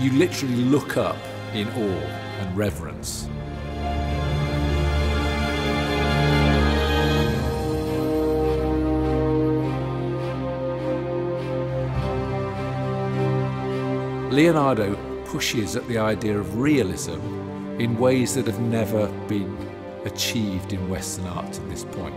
you literally look up in awe and reverence. Leonardo pushes at the idea of realism in ways that have never been achieved in Western art to this point.